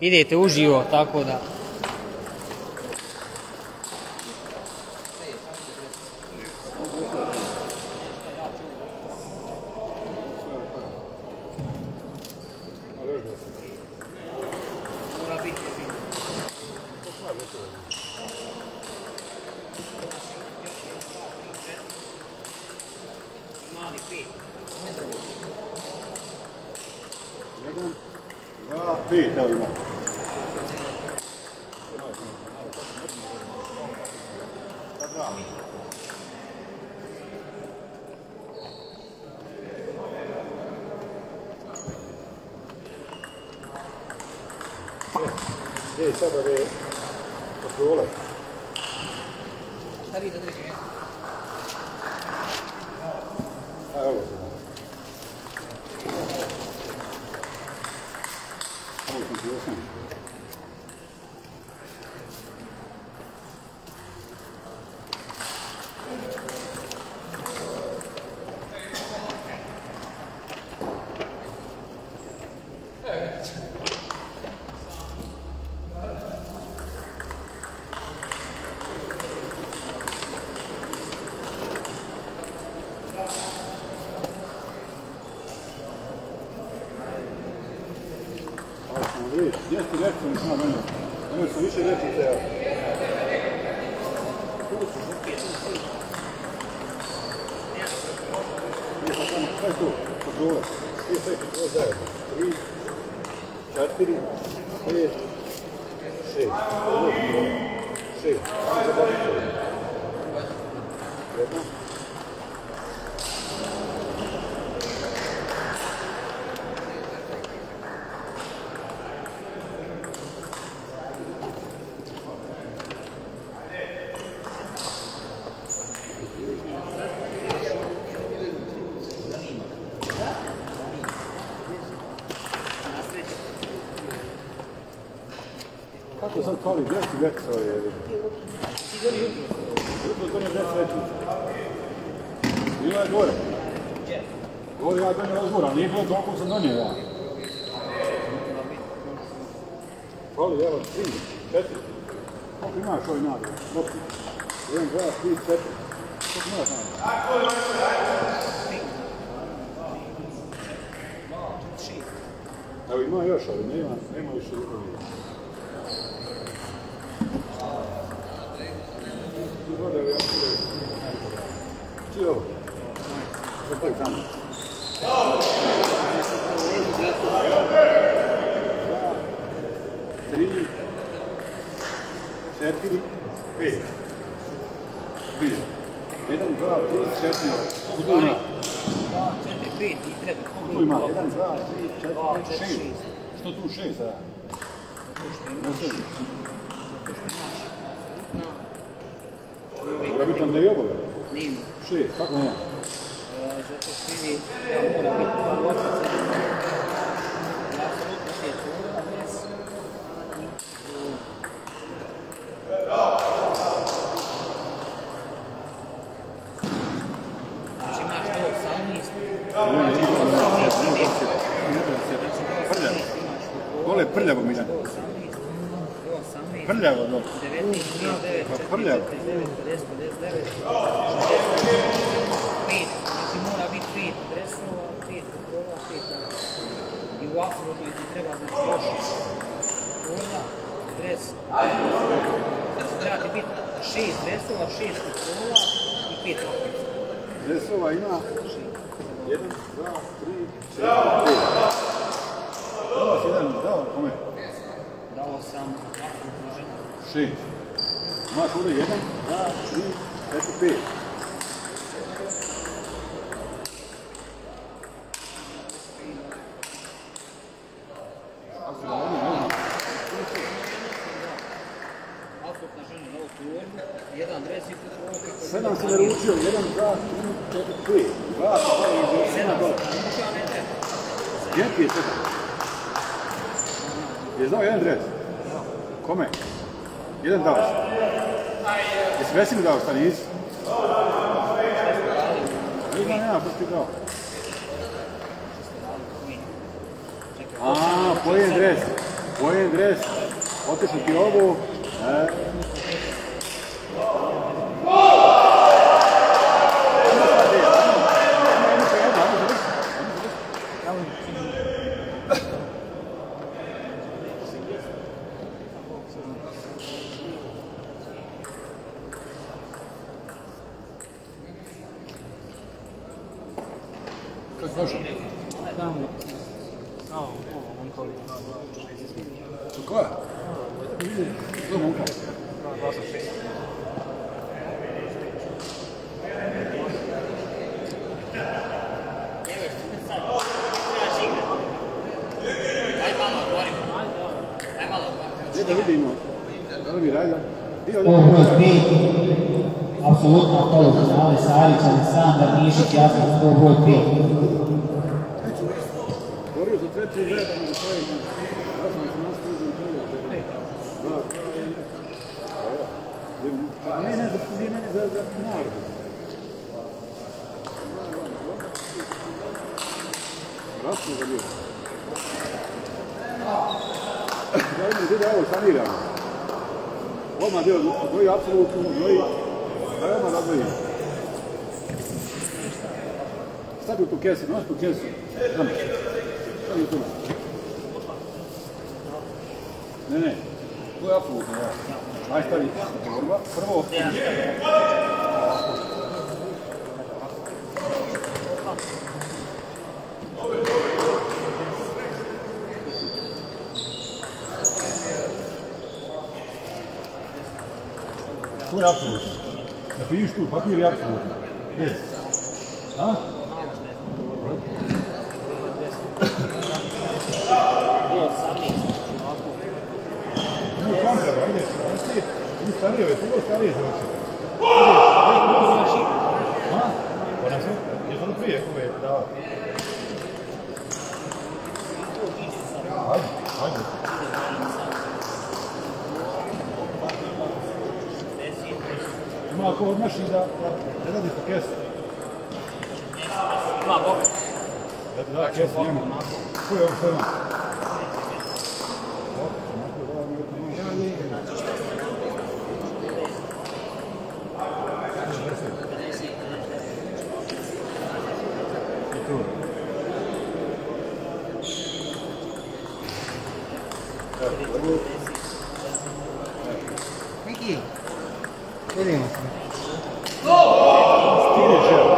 idete uživo, tako da... E, sada je kontrola. Šta vi da držite? A, evo se. Ovo sam ti osam. Ovo smo vidjeti. Gdje ti reći, nisam mene. Mene su više reći te. Sve tu, kontrola. Svi sve kontrola zajedno. Tri, četiri, pet, šest. Ovo je kontrola. Šest. Samo zabavite. Jedna. Kako sad fali? Gdje si vecao je? Jutro to ne već veći. Bila je gore. Gore ja donio bilo toliko sam donio ja. Fali, evo, tri, četiri. Koliko imaš ovih nade? Lopti. Jedan, dva, tri, četiri. Koliko imaš nade? Evo ima još, ali nema, nema više drugog. Ti ovo? Opet tamo. Četiri, pet. Jedan, dva, tri, četiri. Koliko ima? 4, 5 i treba. Koliko ima? Jedan, dva, tri, četiri, šest. Što tu šest, a? Ne znam. Mora biti onda i ovo, je. Nema. Šest, kako ne? Zato što vidi da mora biti dva očica. Apsolutno šest ura, bez... Znači imaš to 18, Ne, ne, ne, ne, Prljavo. Dole prljavo mi da. 18, 18, Prljavo, no. 19, 39, Pa prljavo. 49, 50, 59, 60, 5, mora biti 5 dresova, 5 kontrola, 5 I u ti treba znači još dres, znači treba ti biti 6 dresova, 6 kontrola i 5 okreća. Dresova ima jedan, dva, tri, četiri, pet. Dao si jedan, dao, kome? Dao sam apsolutno ženu. Šest. Imaš ovdje jedan, dva, tri, četiri, pet. Apsolutna žena na ovu tvorbu, jedan dres i kontrola. Sedam si naručio, jedan, dva, tri, četiri, pet. Dva, si dao i sedam dole. Naručio, a ne treba. Gdje ti je sedam? Je znao jedan dres? Kome? Jedan dao si. Jesi Vesinu dao šta nisi? Ne znam ja, što ti dao. A, po jedan dres. Pojen dres, otišli ti ovu. E. Kako si došao? Tamo. A, ovo, on kao Koja? To momka. Gdje da vidimo? Da mi radi? Ovo broj 5, apsolutno kolo finale Sarić, Aleksandar Mišić, jasno skor broj 5. Borio za na nastavio za Da. Ne, ne, za, ne, ne, za, za narod. Rasno za ljudi. Da vidimo gdje da je ovo sanirano. Odmah dio, dvoji apsolutno, dvoji, da je odmah da dvoji. Stavi tu kesu, nosi tu kesu. Tu. Ne, ne, to je apsolutno ja. Aj stavi torba, prvo. To je apsolutno. Napiši tu, papir je apsolutno. Bez. A? Kontra, ajde, ajde, ti starije, već bilo starije završiti. A? Ona se, je to prije, kome je dao. Ajde, ajde. Ima ako odmaši da, da, da radi po kesu. Ima Boga. Da, da, kesu njemu. Ko je ovo što ima? Neki, vidimo se. Stigneš, evo.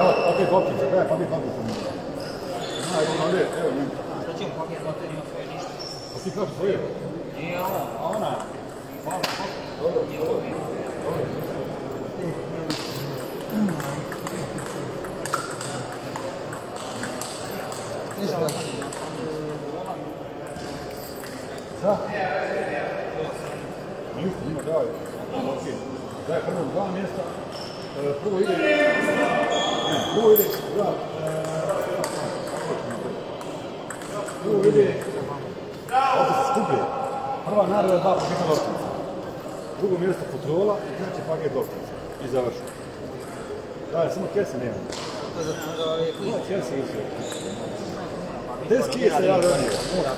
Evo, papir kopčica, daj papir kopčica. Na, evo ovdje, evo njemu. Što ćemo papir papir ima svoje ništa. Pa ti kako svoje? Nije ovo. A ona? Ništa. Dva mjesta. E, Prvo ide... Ide... E, ide... Se. Prva. Drugo mjesto kontrola i treći paket loptica. I završeno. Samo kese nema. Kese i sve. Bez kese ja ranije. Mora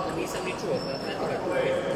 我们三比二得分。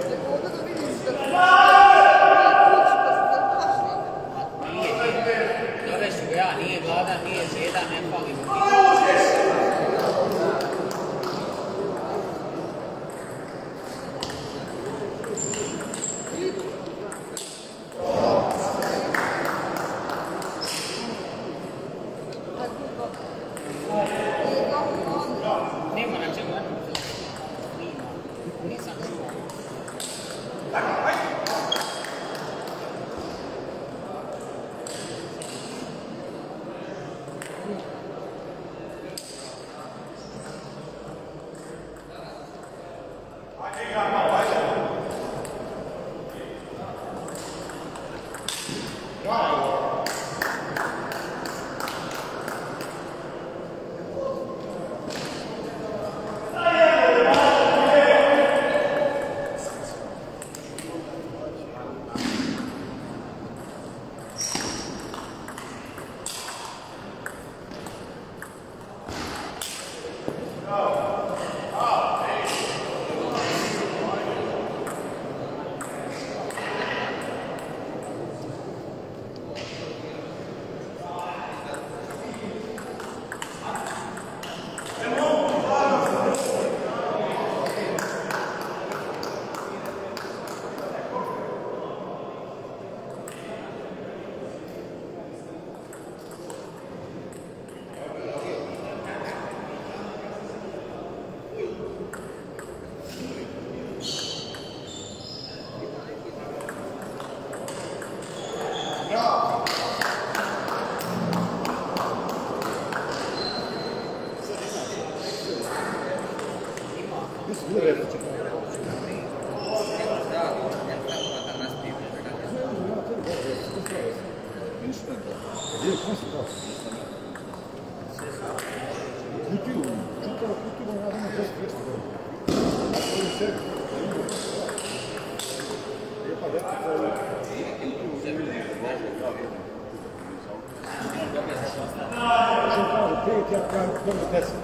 Ja kažem, dobro, deset.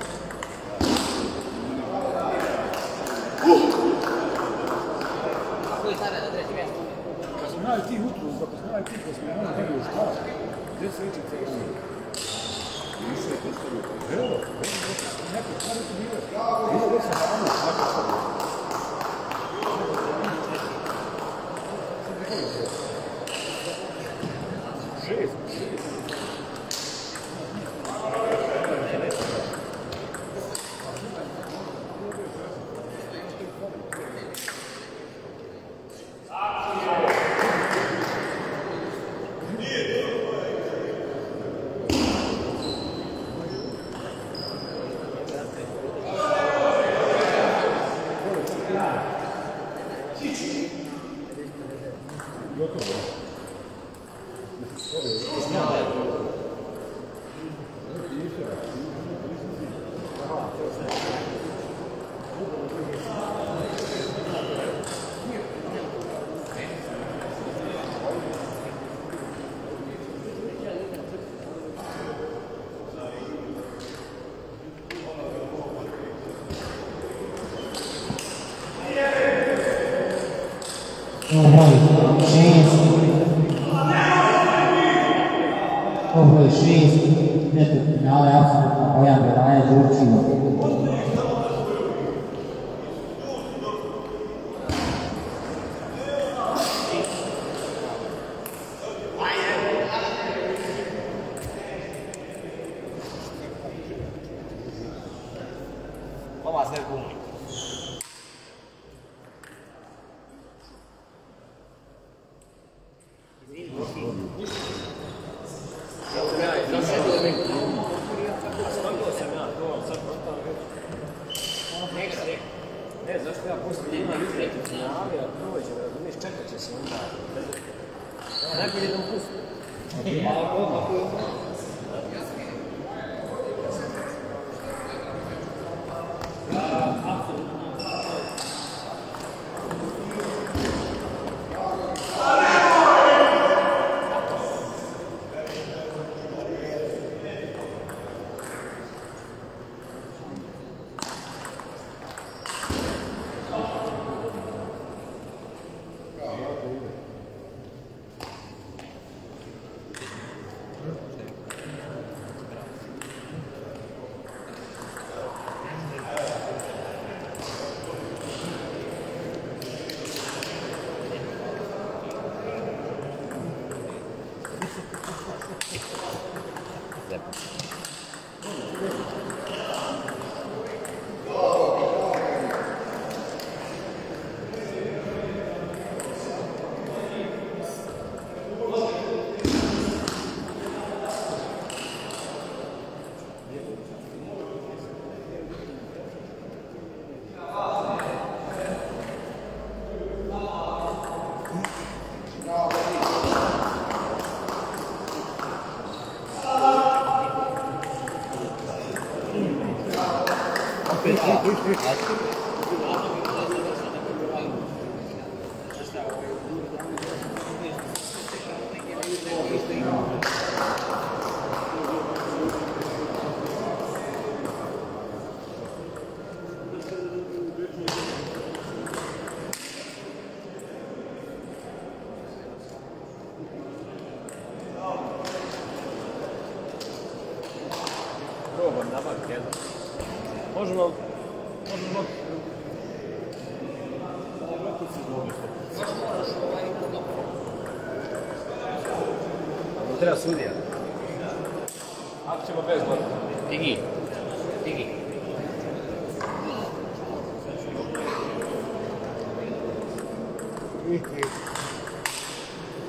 Kad sam znali ti jutro, dok sam znali ti kad smo ono negdje u školu, gdje se ići? Evo, evo, bile. Bilo je stvari. Šest, šest. Gotovo. Broj šest. Broj šest. Nešto finale, apsolutno Bojan Belaje, Đurčin. Ova sve gumi. Ne, zašto ja poslije njima ljudi se javlja, prođe, razumiješ, čekat će se onda. Najbolje da mu pusti. Apsolutno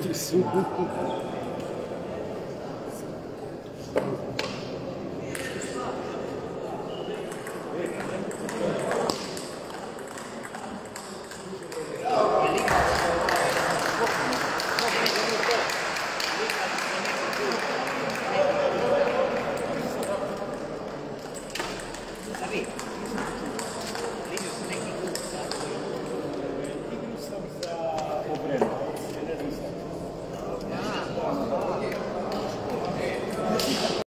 Ti su.